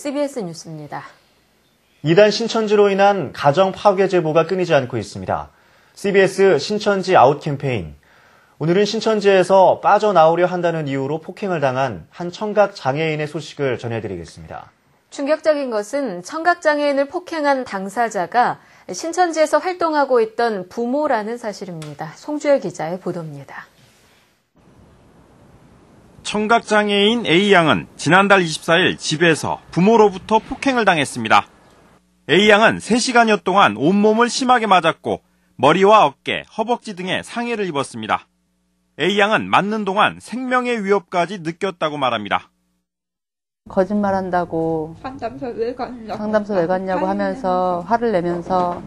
CBS 뉴스입니다. 이단 신천지로 인한 가정 파괴 제보가 끊이지 않고 있습니다. CBS 신천지 아웃 캠페인. 오늘은 신천지에서 빠져나오려 한다는 이유로 폭행을 당한 한 청각 장애인의 소식을 전해드리겠습니다. 충격적인 것은 청각 장애인을 폭행한 당사자가 신천지에서 활동하고 있던 부모라는 사실입니다. 송주열 기자의 보도입니다. 청각장애인 A양은 지난달 24일 집에서 부모로부터 폭행을 당했습니다. A양은 3시간여 동안 온몸을 심하게 맞았고 머리와 어깨, 허벅지 등에 상해를 입었습니다. A양은 맞는 동안 생명의 위협까지 느꼈다고 말합니다. 거짓말한다고 상담소 왜 갔냐고 상담소 왜 갔냐고 하면서 화를 내면서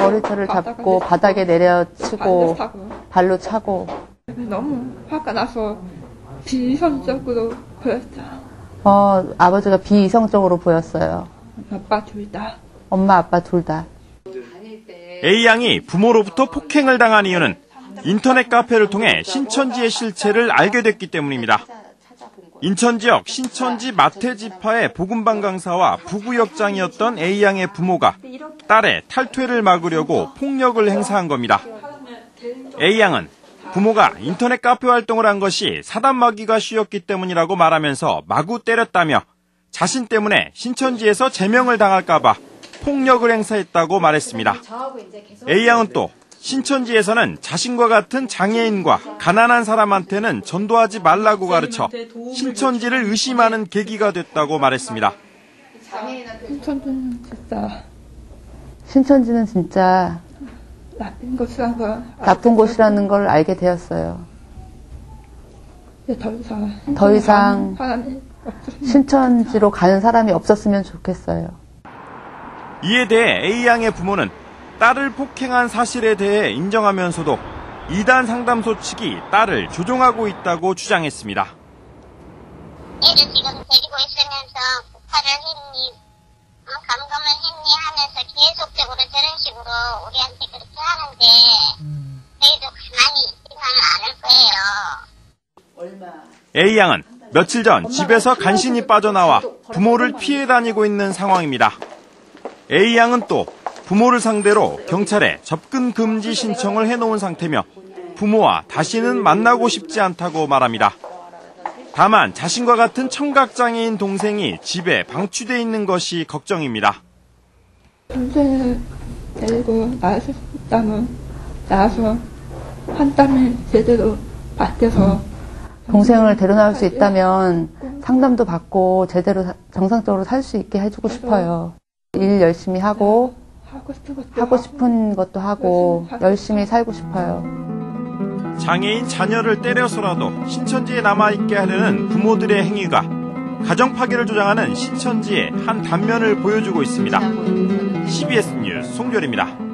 머리털을 잡고, 바닥에 내려치고 발로 발로 차고 너무 화가 나서 비선적으로 보였어 어, 아버지가 비이성적으로 보였어요. 아빠 둘 다 엄마 아빠 둘 다. A양이 부모로부터 폭행을 당한 이유는 인터넷 카페를 통해 신천지의 실체를 알게 됐기 때문입니다. 인천 지역 신천지 마태지파의 복음방 강사와 부구역장이었던 A양의 부모가 딸의 탈퇴를 막으려고 폭력을 행사한 겁니다. A양은 부모가 인터넷 카페 활동을 한 것이 사단마귀가 쉬었기 때문이라고 말하면서 마구 때렸다며 자신 때문에 신천지에서 제명을 당할까봐 폭력을 행사했다고 말했습니다. A양은 또 신천지에서는 자신과 같은 장애인과 가난한 사람한테는 전도하지 말라고 가르쳐 신천지를 의심하는 계기가 됐다고 말했습니다. 신천지는 진짜 신천지는 진짜 나쁜 곳이라는 걸 나쁜 곳이라는 걸 알게 되었어요. 이제 더 이상 더 이상 신천지로 가는 사람이 없었으면 좋겠어요. 이에 대해 A양의 부모는 딸을 폭행한 사실에 대해 인정하면서도 이단 상담소 측이 딸을 조종하고 있다고 주장했습니다. 애를 지금 데리고 있으면서 폭발을 했니, 어, 감금을 했니 하면서 계속적으로 저런 식으로 우리한테 그렇게 하는데, 저희도 가만히 있지는 않을 거예요. A양은 며칠 전 집에서 간신히 빠져나와 부모를 피해 다니고 있는 상황입니다. A양은 또 부모를 상대로 경찰에 접근 금지 신청을 해놓은 상태며 부모와 다시는 만나고 싶지 않다고 말합니다. 다만 자신과 같은 청각장애인 동생이 집에 방치돼 있는 것이 걱정입니다. 동생을 데리고 나왔다면 나와서 한 땀을 제대로 받쳐서 동생을 데려나올 수 있다면 상담도 받고 제대로 사- 정상적으로 살 수 있게 해주고 싶어요. 일 열심히 하고 하고 싶은 것도 하고 싶은 것도 하고 열심히 살고 싶어요. 장애인 자녀를 때려서라도 신천지에 남아있게 하려는 부모들의 행위가 가정 파괴를 조장하는 신천지의 한 단면을 보여주고 있습니다. CBS 뉴스 송별입니다.